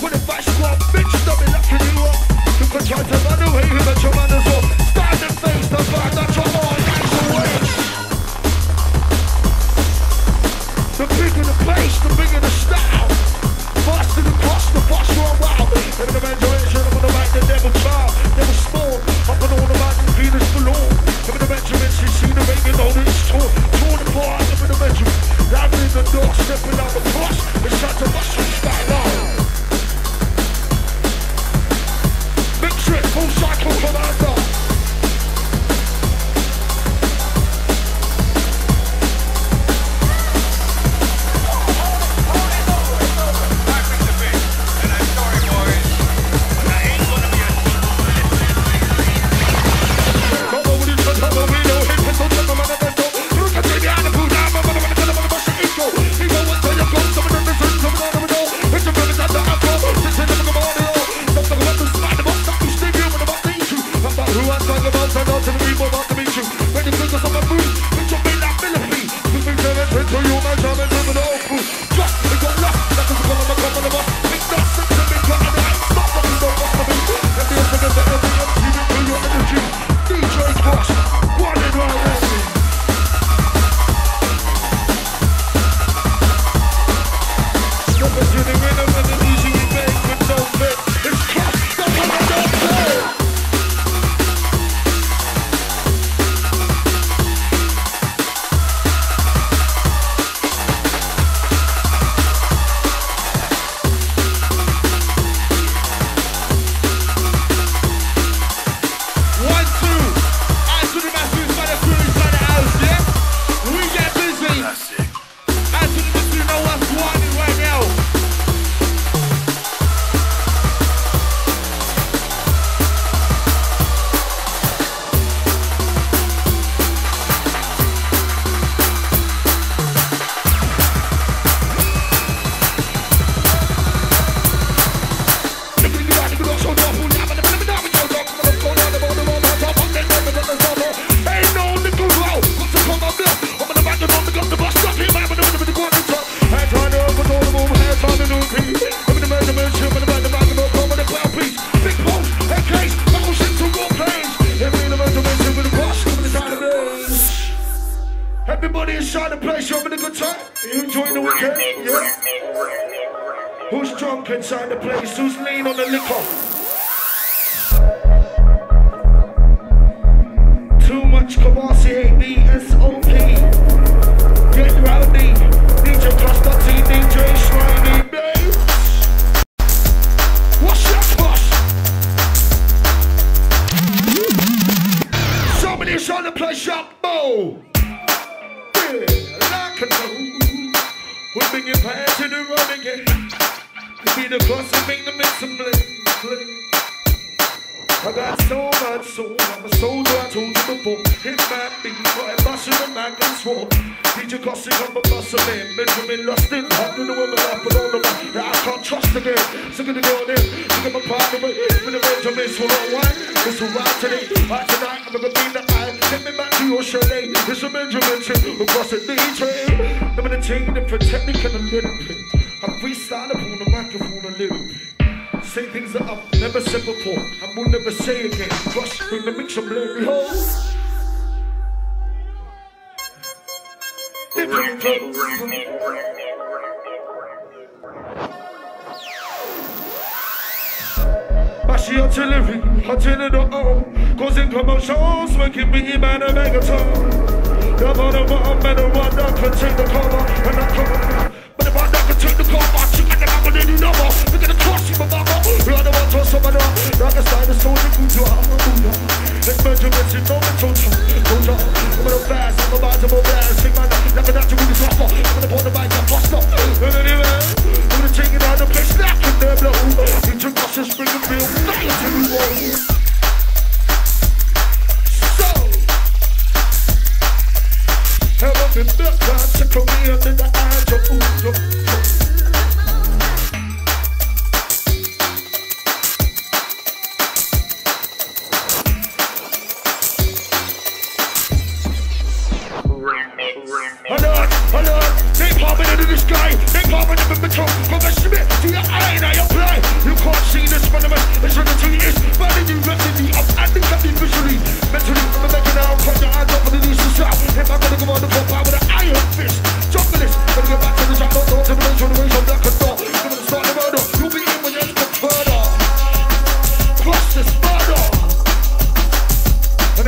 When the bash squad, bitch, stop me locking you up. You can try to run away, but your man as You enjoying the weekend? Yeah? Who's drunk inside the place? Who's lean on the liquor? Too much Kawasi, ABSOP. Get rowdy. DJ T, DJ Slimy, babe. What's your push? Somebody inside the place, up, oh. Yeah. We bring it back to the road again. Be the cross and make the mix and blend. I got so much soul, I'm a soldier, I told you before. It might be, I'm busting the mag and swore. DJ Cossie, I'm a bustle man. Benjamin Lustin, half of the women I put on the man. I can't trust again. Sick of the girl there, sick of my partner, but for the Benjamin, so all wine. It's a ride today, right tonight, I'm gonna be the eye. Get me back to your chalet. It's a Benjamin tip across the DJ. I'm gonna change and a little bit. I freestyle up on the microphone a little bit. Say things that I've never said before and will never say again. Crush in the mix of blurry holes. Bashy artillery, artillery the O. Causing commotions, making me man a megaton. Bottom bomb and the one that can take the cover and the cover. But one that can take the cover,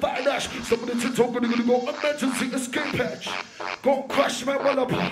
find us. Somebody to talk, gonna go emergency escape hatch. Go crush my lullaby.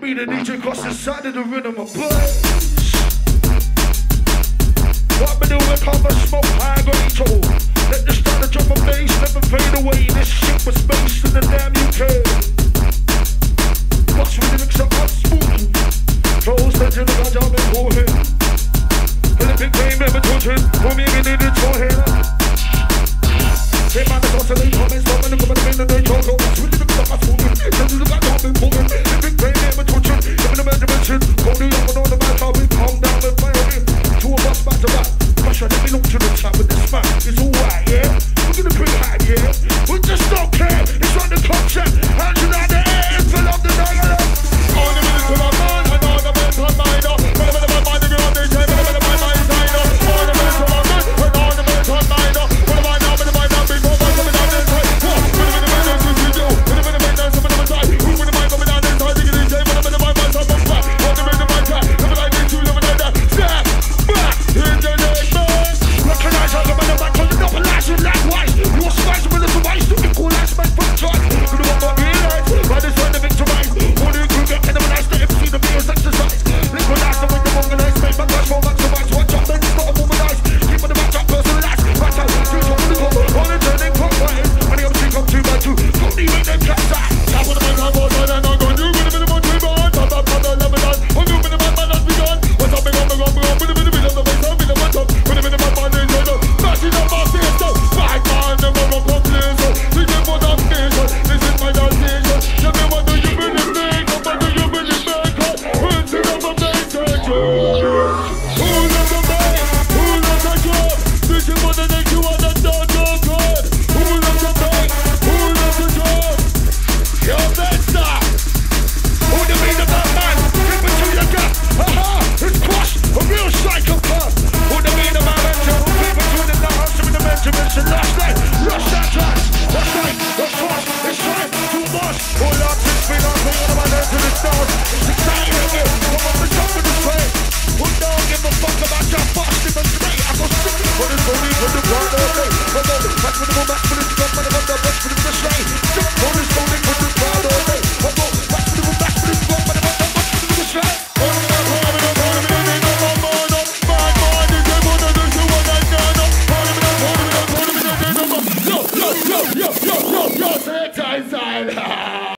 Be the DJ Krust the side of the rhythm of blood. Wipe me doing whip off the smoke, high grade tool. Let the start of drum and bass never fade away. This shit was based in the damn UK. Watch with the mix up, I'm smooth. Close the gym, I jump in, pull him. Olympic game, never touch him. Pull me in, in the toe here. Say man, the comments, but when the comment in the day, talk over. Watch me the mix up hot smooth. Tell